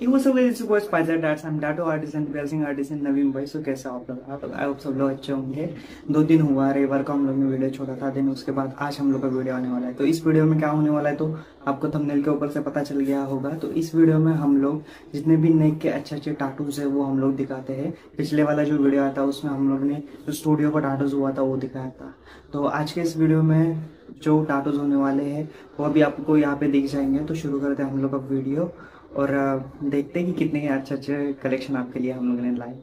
It was a very super spicer darts. I'm tattoo artist and piercing artist in Navi Mumbai सो कैसे आप लोग आप I hope सब लोग अच्छे होंगे दो दिन हुआ रविवार को हम लोग ने वीडियो छोड़ा था दिन उसके बाद आज हम लोग का वीडियो आने वाला है। तो इस वीडियो में क्या होने वाला है तो आपको थंबनेल के ऊपर से पता चल गया होगा। तो इस वीडियो में हम लोग जितने भी नेक के अच्छे अच्छे टाटूज है, वो हम लोग दिखाते हैं। पिछले वाला जो वीडियो आया था, उसमें हम लोग ने जो स्टूडियो का टाटूज हुआ था, वो दिखाया था। तो आज के इस वीडियो में जो टाटूज होने वाले हैं, वो अभी आपको यहाँ पे दिख जाएँगे। तो शुरू करते हैं हम लोग का वीडियो और देखते हैं कि कितने अच्छे अच्छे कलेक्शन आपके लिए हम लोगों ने लाए।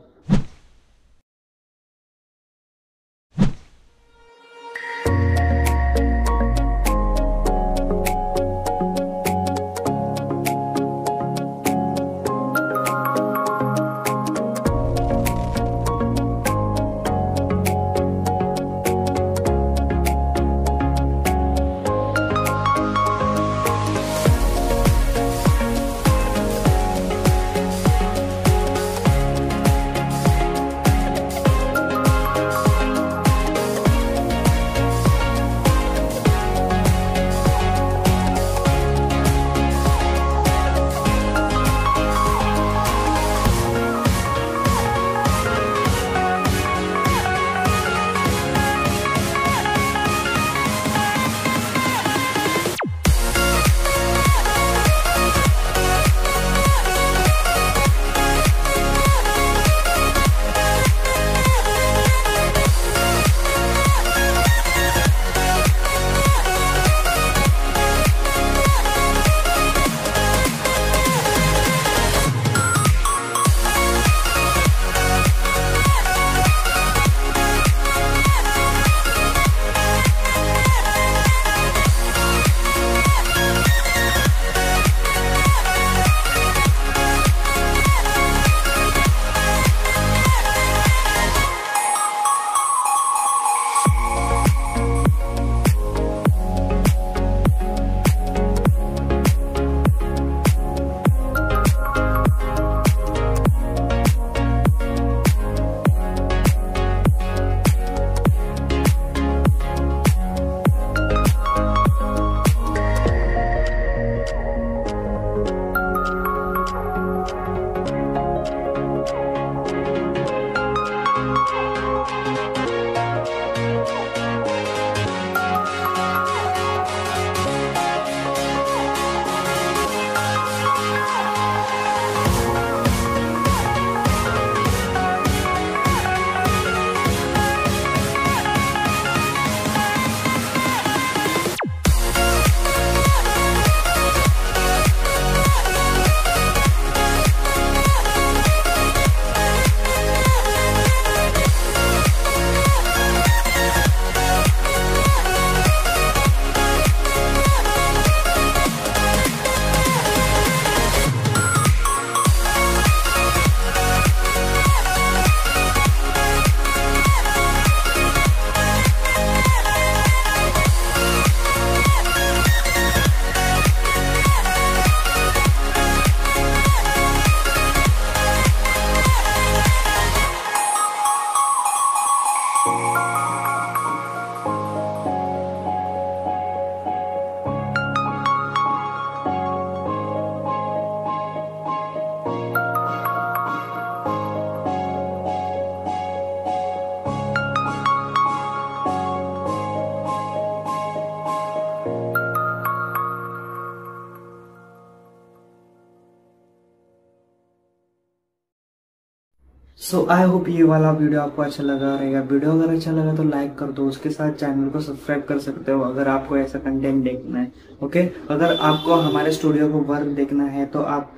सो आई होप ये वाला वीडियो आपको अच्छा लगा रहेगा वीडियो अगर अच्छा लगा तो लाइक कर दो, उसके साथ चैनल को सब्सक्राइब कर सकते हो अगर आपको ऐसा कंटेंट देखना है ओके अगर आपको हमारे स्टूडियो को वर्क देखना है तो आप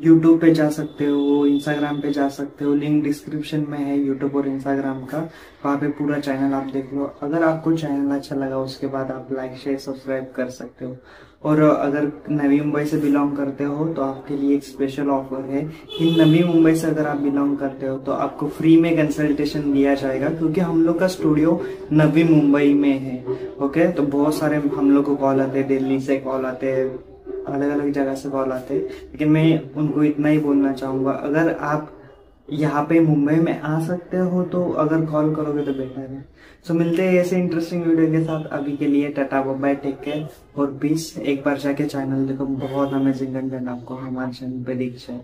यूट्यूब पे जा सकते हो इंस्टाग्राम पे जा सकते हो लिंक डिस्क्रिप्शन में है यूट्यूब और इंस्टाग्राम का, वहाँ पे पूरा चैनल आप देख लो। अगर आपको चैनल अच्छा लगा उसके बाद आप लाइक शेयर सब्सक्राइब कर सकते हो। और अगर नवी मुंबई से बिलोंग करते हो तो आपके लिए एक स्पेशल ऑफ़र है कि नवी मुंबई से अगर आप बिलोंग करते हो तो आपको फ्री में कंसल्टेशन दिया जाएगा क्योंकि हम लोग का स्टूडियो नवी मुंबई में है। ओके तो बहुत सारे हम लोग को कॉल आते हैं, दिल्ली से कॉल आते हैं अलग अलग जगह से कॉल आते हैं। लेकिन मैं उनको इतना ही बोलना चाहूँगा, अगर आप यहाँ पे मुंबई में आ सकते हो तो अगर कॉल करोगे तो बेटर है। सो मिलते हैं ऐसे इंटरेस्टिंग वीडियो के साथ। अभी के लिए टाटा बाय टेक केयर और बीस एक बार जाके चैनल देखो, बहुत अमेजिंग कंटेंट आपको हमारे चैनल पे दिख जाए।